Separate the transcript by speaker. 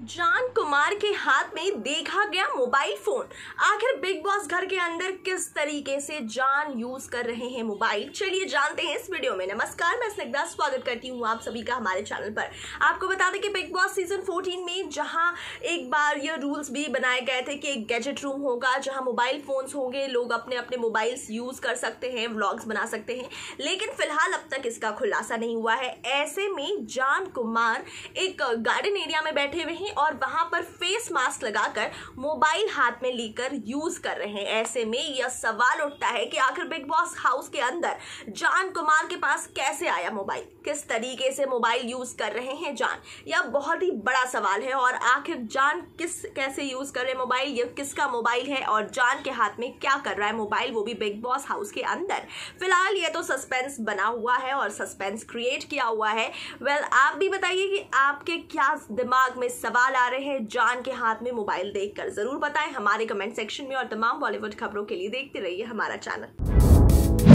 Speaker 1: जान कुमार के हाथ में देखा गया मोबाइल फ़ोन। आखिर बिग बॉस घर के अंदर किस तरीके से जान यूज़ कर रहे हैं मोबाइल? चलिए जानते हैं इस वीडियो में। नमस्कार, मैं स्निग्धा स्वागत करती हूँ आप सभी का हमारे चैनल पर। आपको बता दें कि बिग बॉस सीज़न 14 में जहाँ एक बार ये रूल्स भी बनाए गए थे कि एक गैजेट रूम होगा जहाँ मोबाइल फोन्स होंगे, लोग अपने अपने मोबाइल्स यूज़ कर सकते हैं व्लॉग्स बना सकते हैं। लेकिन फ़िलहाल अब तक इसका खुलासा नहीं हुआ है। ऐसे में जान कुमार एक गार्डन एरिया में बैठे हुए हैं। और वहाँ पर फेस मास्क लगाकर मोबाइल हाथ में लेकर यूज़ कर रहे हैं। ऐसे में यह सवाल उठता है कि आखिर बिग बॉस हाउस के अंदर जान कुमार के पास कैसे आया मोबाइल? किस तरीके से मोबाइल यूज़ कर रहे हैं जान? यह बहुत ही बड़ा सवाल है और आखिर जान किस, कैसे यूज़ कर रहे मोबाइल? यह किसका मोबाइल है और जान के हाथ में क्या कर रहा है मोबाइल? वो भी बिग बॉस हाउस के अंदर। फ़िलहाल ये तो सस्पेंस बना हुआ है और सस्पेंस क्रिएट किया हुआ है। वेल, आप भी बताइए कि आपके क्या दिमाग में सवाल सवाल आ रहे हैं जान के हाथ में मोबाइल देखकर। ज़रूर बताएँ हमारे कमेंट सेक्शन में और तमाम बॉलीवुड खबरों के लिए देखते रहिए हमारा चैनल